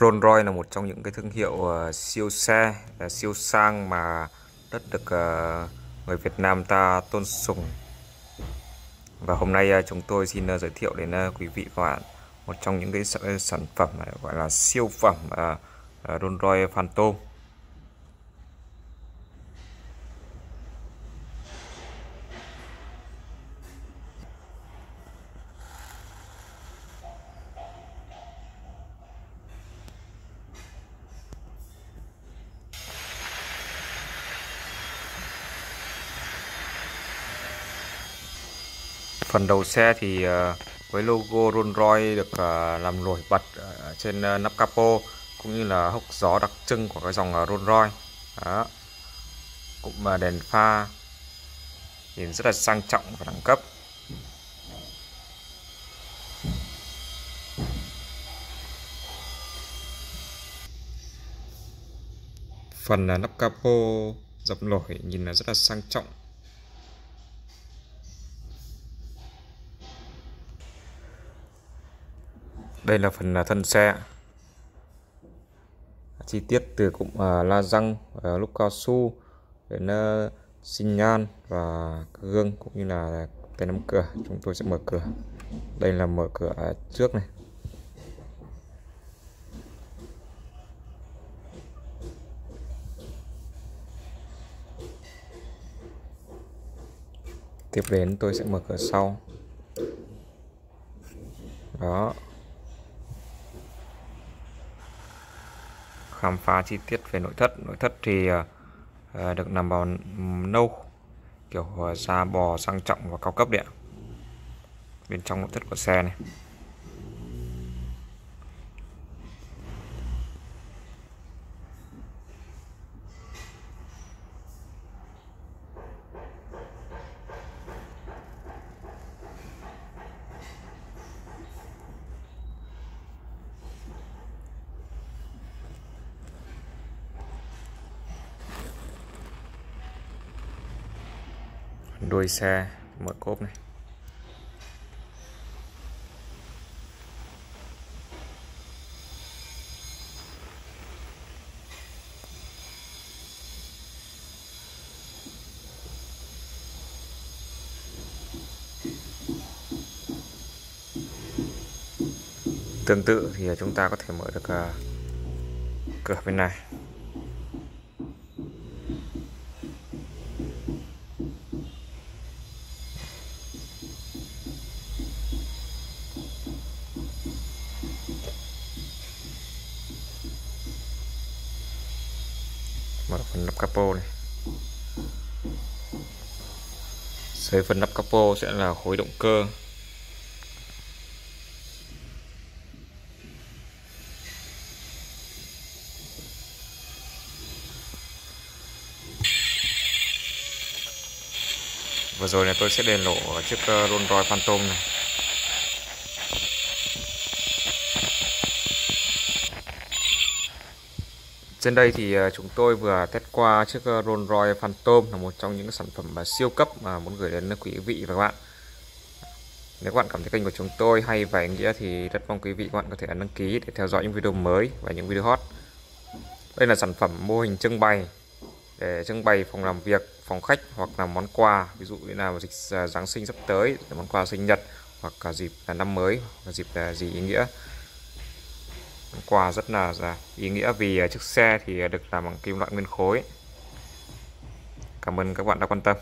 Rolls Royce là một trong những cái thương hiệu uh, siêu xe, uh, siêu sang mà rất được uh, người Việt Nam ta tôn sùng. Và hôm nay uh, chúng tôi xin uh, giới thiệu đến uh, quý vị và các bạn một trong những cái sản phẩm uh, gọi là siêu phẩm uh, uh, Rolls Royce Phantom. Phần đầu xe thì ờ, với logo Rolls Royce được ờ, làm nổi bật ờ, trên nắp capo cũng như là hốc gió đặc trưng của cái dòng Rolls Royce. Đó. Cũng mà đèn pha nhìn rất là sang trọng và đẳng cấp. Phần nắp capo dập nổi nhìn là rất là sang trọng đây là phần à, thân xe. Chi tiết từ cụm à, la răng à, lúc cao su đến sinh nhan và gương cũng như là tay nắm cửa. Chúng tôi sẽ mở cửa. Đây là mở cửa trước này. Tiếp đến tôi sẽ mở cửa sau. Đó. Khám phá chi tiết về nội thất. Nội thất thì uh, được nằm vào nâu kiểu ờ, da bò sang trọng và cao cấp đấy bên trong nội thất của xe này. Đuôi xe, mở cốp này. Tương tự thì chúng ta có thể mở được à, cửa bên này. Mở phần nắp capo này. Dưới phần nắp capo sẽ là khối động cơ. Vừa rồi là tôi sẽ đèn lộ chiếc ờ, Rolls Royce Phantom này. Trên đây thì à, chúng tôi vừa test qua chiếc à, Rolls Royce Phantom là một trong những sản phẩm à, siêu cấp mà muốn gửi đến quý vị và các bạn. Nếu các bạn cảm thấy kênh của chúng tôi hay và ý nghĩa thì rất mong quý vị các bạn có thể ấn đăng ký để theo dõi những video mới và những video hot. Đây là sản phẩm mô hình trưng bày để trưng bày phòng làm việc, phòng khách hoặc là món quà, ví dụ như là dịch Giáng sinh sắp tới, món quà sinh nhật hoặc cả dịp là năm mới, hoặc dịp gì ý nghĩa quà rất là, ý nghĩa vì ờ, chiếc xe thì ờ, được làm bằng kim loại nguyên khối. Cảm ơn các bạn đã quan tâm.